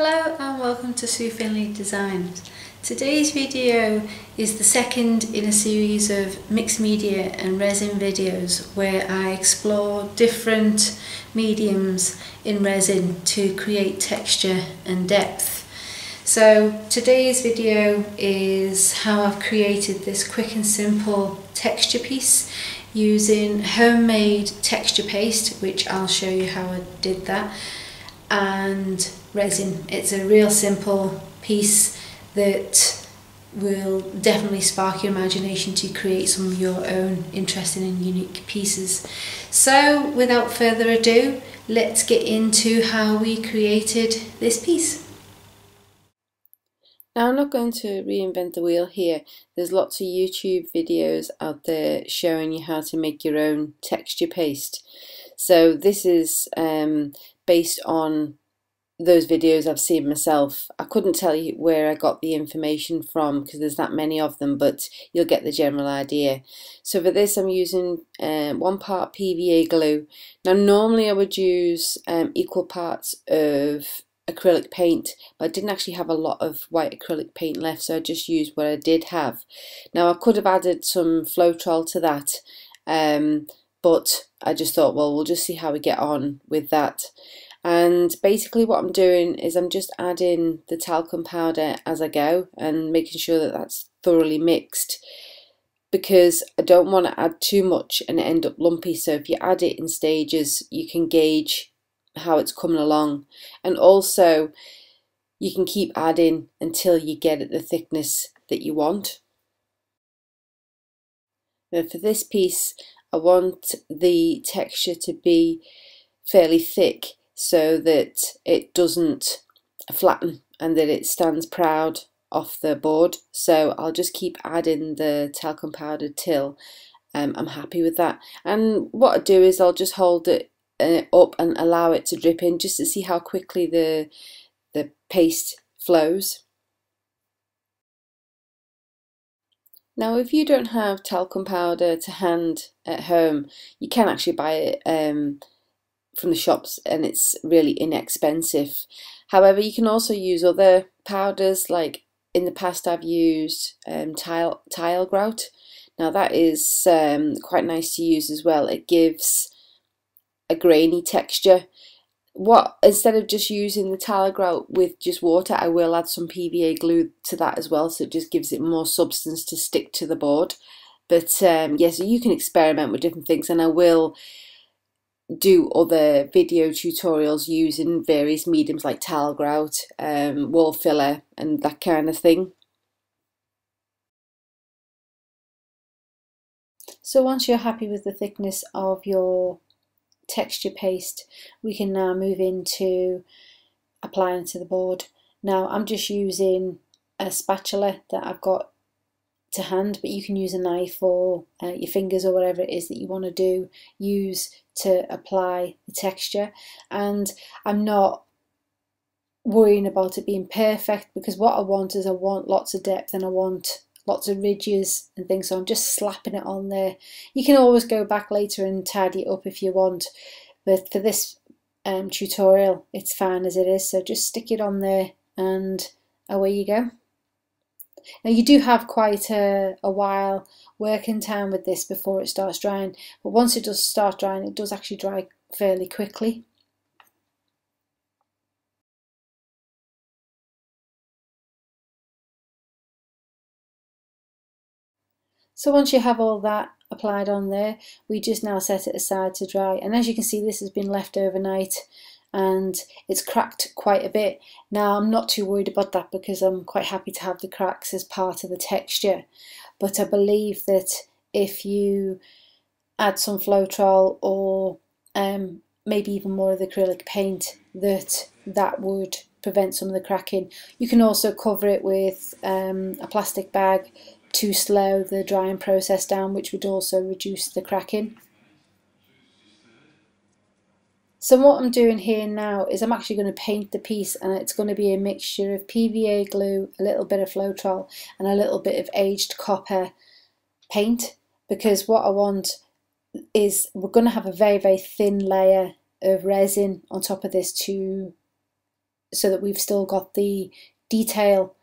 Hello and welcome to Sue Findlay Designs. Today's video is the second in a series of mixed media and resin videos where I explore different mediums in resin to create texture and depth. So today's video is how I've created this quick and simple texture piece using homemade texture paste which I'll show you how I did that and resin. It's a real simple piece that will definitely spark your imagination to create some of your own interesting and unique pieces. So without further ado, let's get into how we created this piece. Now I'm not going to reinvent the wheel here. There's lots of YouTube videos out there showing you how to make your own texture paste. So this is um, based on those videos I've seen myself. I couldn't tell you where I got the information from because there's that many of them, but you'll get the general idea. So for this I'm using um, one part PVA glue. Now normally I would use um, equal parts of acrylic paint but I didn't actually have a lot of white acrylic paint left so I just used what I did have. Now I could have added some Floetrol to that um, but I just thought, well, we'll just see how we get on with that. And basically what I'm doing is I'm just adding the talcum powder as I go and making sure that that's thoroughly mixed because I don't want to add too much and end up lumpy. So if you add it in stages, you can gauge how it's coming along. And also you can keep adding until you get at the thickness that you want. Now for this piece, I want the texture to be fairly thick so that it doesn't flatten and that it stands proud off the board. So I'll just keep adding the talcum powder till um, I'm happy with that. And what I do is I'll just hold it uh, up and allow it to drip in just to see how quickly the the paste flows. Now if you don't have talcum powder to hand at home, you can actually buy it um, from the shops and it's really inexpensive. However, you can also use other powders like in the past I've used um, tile, tile grout. Now that is um, quite nice to use as well. It gives a grainy texture what instead of just using the tile grout with just water I will add some PVA glue to that as well so it just gives it more substance to stick to the board but um, yes yeah, so you can experiment with different things and I will do other video tutorials using various mediums like tile grout, um, wall filler and that kind of thing. So once you're happy with the thickness of your texture paste we can now move into applying to the board. Now I'm just using a spatula that I've got to hand but you can use a knife or uh, your fingers or whatever it is that you want to do use to apply the texture and I'm not worrying about it being perfect because what I want is I want lots of depth and I want lots of ridges and things so I'm just slapping it on there. You can always go back later and tidy it up if you want but for this um, tutorial it's fine as it is so just stick it on there and away you go. Now you do have quite a, a while working time with this before it starts drying but once it does start drying it does actually dry fairly quickly So once you have all that applied on there, we just now set it aside to dry. And as you can see, this has been left overnight and it's cracked quite a bit. Now I'm not too worried about that because I'm quite happy to have the cracks as part of the texture. But I believe that if you add some Floetrol or um, maybe even more of the acrylic paint that that would prevent some of the cracking. You can also cover it with um, a plastic bag to slow the drying process down which would also reduce the cracking. So what I'm doing here now is I'm actually going to paint the piece and it's going to be a mixture of PVA glue, a little bit of Floetrol and a little bit of aged copper paint because what I want is we're going to have a very very thin layer of resin on top of this to so that we've still got the detail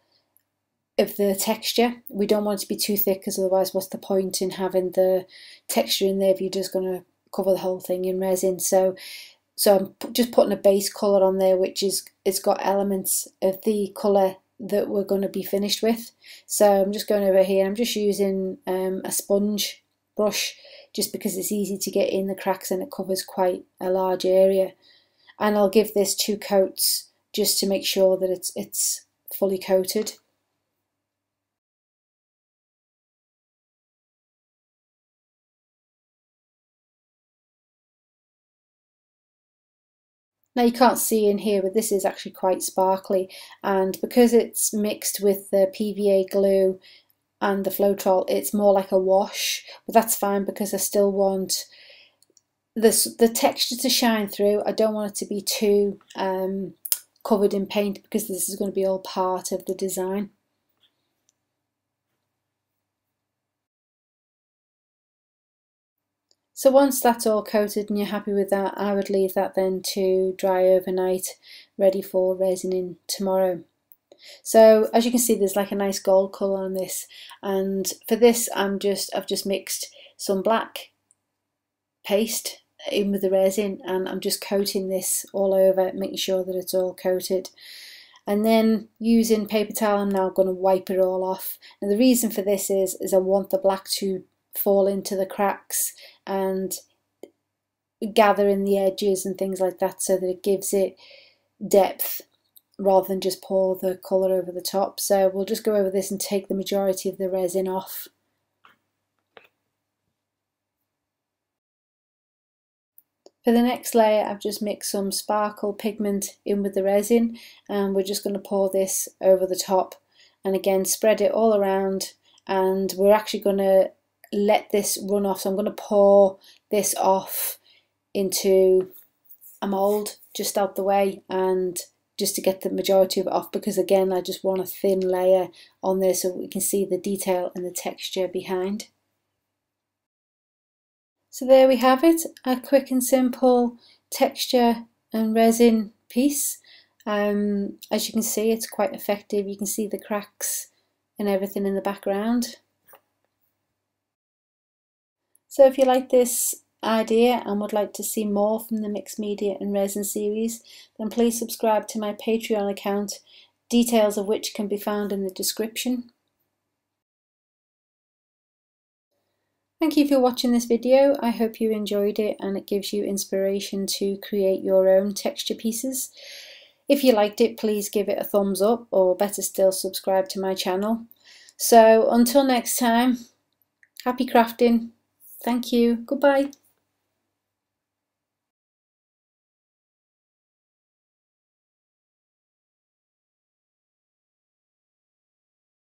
of the texture. We don't want it to be too thick because otherwise what's the point in having the texture in there if you're just going to cover the whole thing in resin. So so I'm just putting a base colour on there which is it's got elements of the colour that we're going to be finished with. So I'm just going over here I'm just using um, a sponge brush just because it's easy to get in the cracks and it covers quite a large area. And I'll give this two coats just to make sure that it's it's fully coated. Now you can't see in here, but this is actually quite sparkly. And because it's mixed with the PVA glue and the Floetrol, it's more like a wash. But that's fine because I still want this, the texture to shine through. I don't want it to be too um, covered in paint because this is going to be all part of the design. So once that's all coated and you're happy with that, I would leave that then to dry overnight, ready for resining tomorrow. So as you can see, there's like a nice gold colour on this. And for this, I'm just, I've just mixed some black paste in with the resin and I'm just coating this all over, making sure that it's all coated. And then using paper towel, I'm now going to wipe it all off. And the reason for this is, is I want the black to fall into the cracks and gather in the edges and things like that so that it gives it depth rather than just pour the colour over the top. So we'll just go over this and take the majority of the resin off. For the next layer I've just mixed some sparkle pigment in with the resin and we're just going to pour this over the top and again spread it all around and we're actually going to let this run off. So I'm going to pour this off into a mould just out the way and just to get the majority of it off because again I just want a thin layer on there so we can see the detail and the texture behind. So there we have it, a quick and simple texture and resin piece. Um, as you can see it's quite effective, you can see the cracks and everything in the background. So if you like this idea and would like to see more from the Mixed Media and Resin series, then please subscribe to my Patreon account, details of which can be found in the description. Thank you for watching this video. I hope you enjoyed it and it gives you inspiration to create your own texture pieces. If you liked it, please give it a thumbs up or better still, subscribe to my channel. So until next time, happy crafting. Thank you. Goodbye.